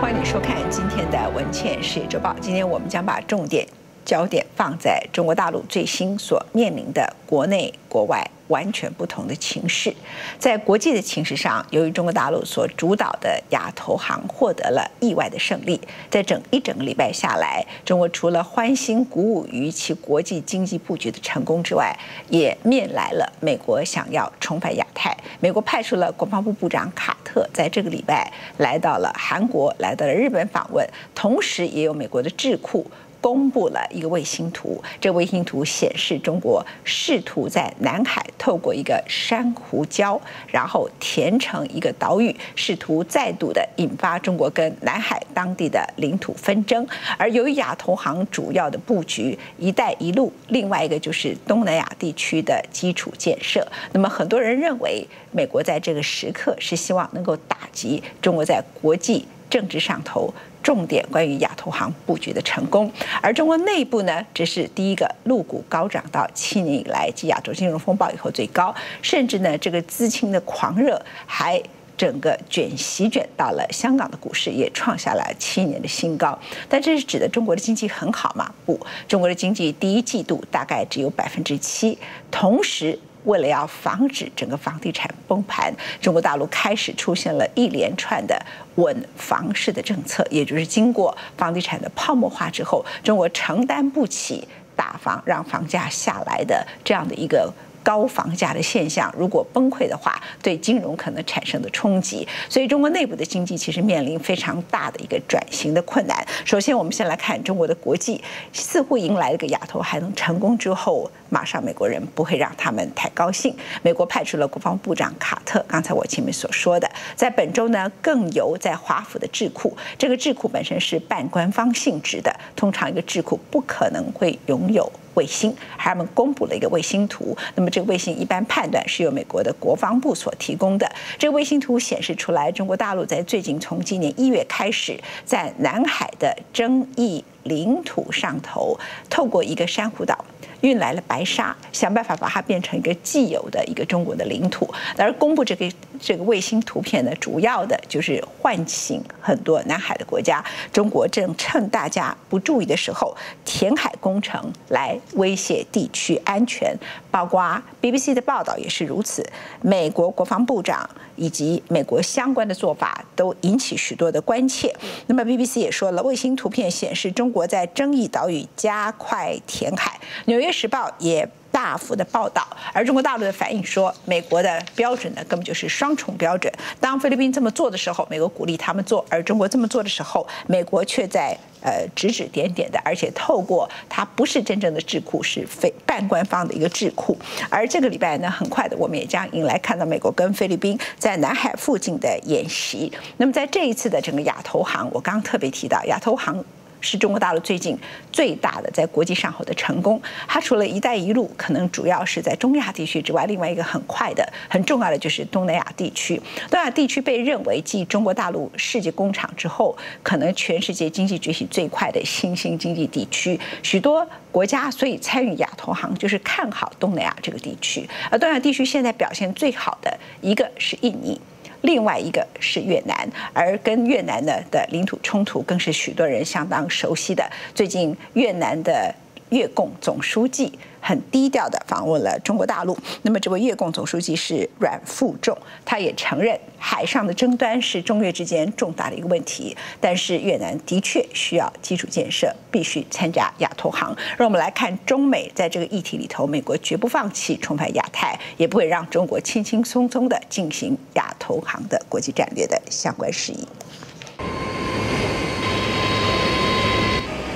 欢迎你收看今天的《文茜世界周报》。今天我们将把重点焦点放在中国大陆最新所面临的国内国外。完全不同的情势，在国际的情势上，由于中国大陆所主导的亚投行获得了意外的胜利，在整一整个礼拜下来，中国除了欢欣鼓舞于其国际经济布局的成功之外，也面来了美国想要重返亚太。美国派出了国防部部长卡特，在这个礼拜来到了韩国，来到了日本访问，同时也有美国的智库。公布了一个卫星图，这卫星图显示中国试图在南海透过一个珊瑚礁，然后填成一个岛屿，试图再度的引发中国跟南海当地的领土纷争。而由于亚投行主要的布局“一带一路”，另外一个就是东南亚地区的基础建设。那么很多人认为，美国在这个时刻是希望能够打击中国在国际政治上头。重点关于亚投行布局的成功，而中国内部呢，这是第一个陆股高涨到七年以来继亚洲金融风暴以后最高，甚至呢，这个资金的狂热还整个卷席卷到了香港的股市，也创下了七年的新高。但这是指的中国的经济很好吗？不，中国的经济第一季度大概只有百分之七，同时。为了要防止整个房地产崩盘，中国大陆开始出现了一连串的稳房式的政策，也就是经过房地产的泡沫化之后，中国承担不起打房让房价下来的这样的一个。高房价的现象，如果崩溃的话，对金融可能产生的冲击，所以中国内部的经济其实面临非常大的一个转型的困难。首先，我们先来看中国的国际，似乎迎来了一个亚投还能成功之后，马上美国人不会让他们太高兴。美国派出了国防部长卡特，刚才我前面所说的，在本周呢，更由在华府的智库，这个智库本身是半官方性质的，通常一个智库不可能会拥有。卫星，他们公布了一个卫星图。那么这个卫星一般判断是由美国的国防部所提供的。这个卫星图显示出来，中国大陆在最近从今年一月开始，在南海的争议领土上头，透过一个珊瑚岛。运来了白沙，想办法把它变成一个既有的一个中国的领土。而公布这个这个卫星图片呢，主要的就是唤醒很多南海的国家。中国正趁大家不注意的时候，填海工程来威胁地区安全。包括 BBC 的报道也是如此。美国国防部长以及美国相关的做法都引起许多的关切。那么 BBC 也说了，卫星图片显示中国在争议岛屿加快填海。纽约。《时报》也大幅的报道，而中国大陆的反应说，美国的标准呢根本就是双重标准。当菲律宾这么做的时候，美国鼓励他们做；而中国这么做的时候，美国却在呃指指点点的，而且透过它不是真正的智库，是非半官方的一个智库。而这个礼拜呢，很快的我们也将迎来看到美国跟菲律宾在南海附近的演习。那么在这一次的整个亚投行，我刚刚特别提到亚投行。是中国大陆最近最大的在国际上好的成功。它除了“一带一路”可能主要是在中亚地区之外，另外一个很快的、很重要的就是东南亚地区。东南亚地区被认为继中国大陆世界工厂之后，可能全世界经济崛起最快的新兴经济地区。许多国家所以参与亚投行，就是看好东南亚这个地区。而东南亚地区现在表现最好的一个是印尼。另外一个是越南，而跟越南呢的领土冲突更是许多人相当熟悉的。最近越南的越共总书记。很低调的访问了中国大陆。那么，这位越共总书记是阮富仲，他也承认海上的争端是中越之间重大的一个问题。但是，越南的确需要基础建设，必须参加亚投行。让我们来看中美在这个议题里头，美国绝不放弃重返亚太，也不会让中国轻轻松松的进行亚投行的国际战略的相关事宜。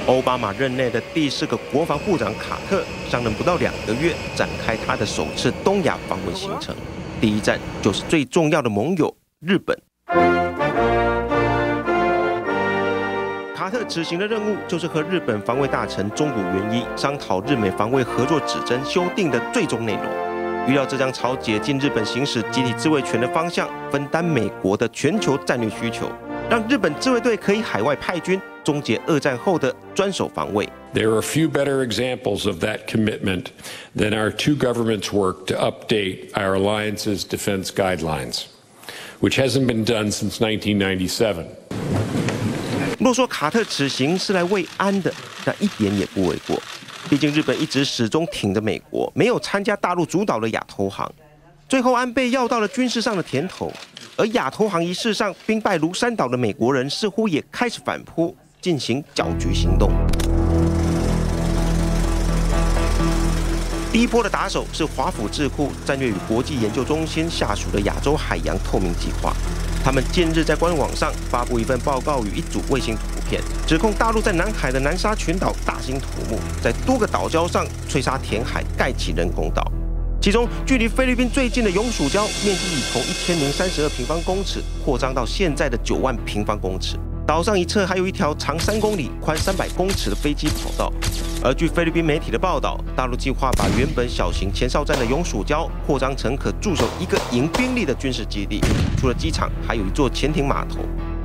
奥巴马任内的第四个国防部长卡特上任不到两个月，展开他的首次东亚访问行程。第一站就是最重要的盟友日本。卡特此行的任务就是和日本防卫大臣中谷元一商讨日美防卫合作指针修订的最终内容。预料这将朝解禁日本行使集体自卫权的方向，分担美国的全球战略需求，让日本自卫队可以海外派军。终结二战后的专守防卫。There are few better examples of that commitment than our two governments' work to update our alliance's defense guidelines, which hasn't been done since 1997. 若说卡特此行是来慰安的，那一点也不为过。毕竟日本一直始终挺着美国，没有参加大陆主导的亚投行。最后安倍要到了军事上的甜头，而亚投行仪式上兵败如山倒的美国人似乎也开始反扑，进行搅局行动。第一波的打手是华府智库战略与国际研究中心下属的亚洲海洋透明计划。他们近日在官网上发布一份报告与一组卫星图片，指控大陆在南海的南沙群岛大兴土木，在多个岛礁上吹沙填海，盖起人工岛。其中，距离菲律宾最近的永暑礁面积已从一千零三十二平方公尺扩张到现在的九万平方公尺。岛上一侧还有一条长三公里、宽三百公尺的飞机跑道。而据菲律宾媒体的报道，大陆计划把原本小型前哨站的永暑礁扩张成可驻守一个营兵力的军事基地。除了机场，还有一座潜艇码头，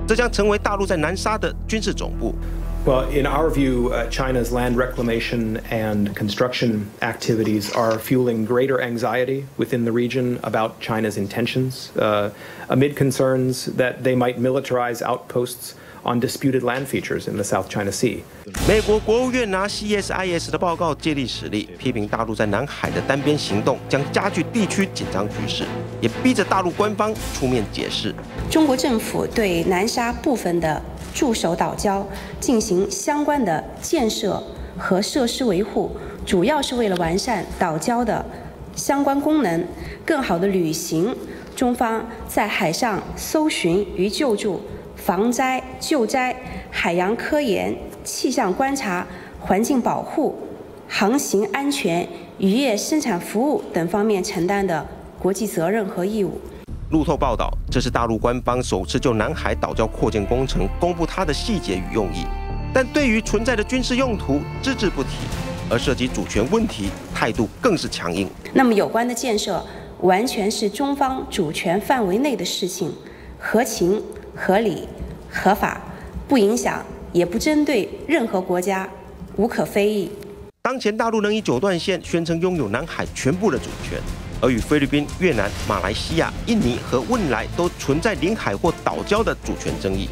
这将成为大陆在南沙的军事总部。Well, in our view, uh, China's land reclamation and construction activities are fueling greater anxiety within the region about China's intentions, uh, amid concerns that they might militarize outposts on disputed land features in the South China Sea. 美国国务院拿 CSIS 的报告借力使力，批评大陆在南海的单边行动将加剧地区紧张局势，也逼着大陆官方出面解释。中国政府对南沙部分的 驻守岛礁进行相关的建设和设施维护，主要是为了完善岛礁的相关功能，更好地履行中方在海上搜寻与救助。防灾救灾、海洋科研、气象观察、环境保护、航行安全、渔业生产服务等方面承担的国际责任和义务。路透报道，这是大陆官方首次就南海岛礁扩建工程公布它的细节与用意，但对于存在的军事用途只字不提，而涉及主权问题，态度更是强硬。那么有关的建设完全是中方主权范围内的事情，合情。合理、合法，不影响也不针对任何国家，无可非议。当前大陆能以九段线宣称拥有南海全部的主权，而与菲律宾、越南、马来西亚、印尼和汶莱都存在领海或岛礁的主权争议。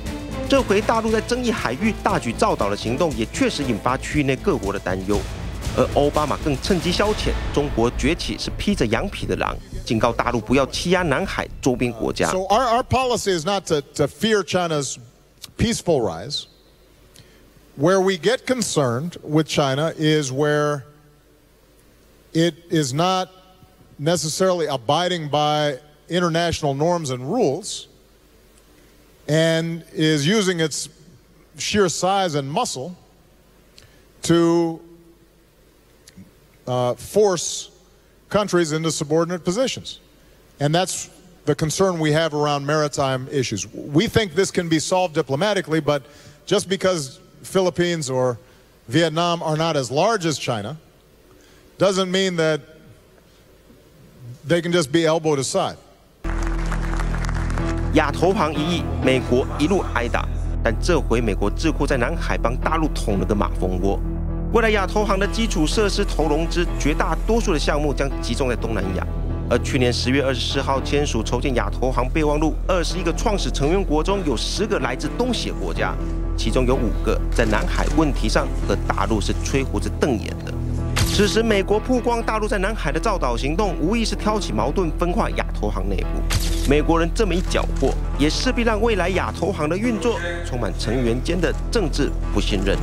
这回大陆在争议海域大举造岛的行动，也确实引发区域内各国的担忧。而奥巴马更趁机消遣，中国崛起是披着羊皮的狼，警告大陆不要欺压南海周边国家。So our our policy is not to to fear China's peaceful rise. Where we get concerned with China is where it is not necessarily abiding by international norms and rules and is using its sheer size and muscle to uh, force countries into subordinate positions. And that's the concern we have around maritime issues. We think this can be solved diplomatically, but just because Philippines or Vietnam are not as large as China doesn't mean that they can just be elbowed aside. 亚投行一役，美国一路挨打，但这回美国智库在南海帮大陆捅了个马蜂窝。未来亚投行的基础设施投融资，绝大多数的项目将集中在东南亚。而去年十月二十四号签署筹建亚投行备忘录，二十一个创始成员国中有十个来自东协国家，其中有五个在南海问题上和大陆是吹胡子瞪眼的。此时，美国曝光大陆在南海的造岛行动，无疑是挑起矛盾，分化亚投行内部。美国人这么一搅和，也势必让未来亚投行的运作充满成员间的政治不信任。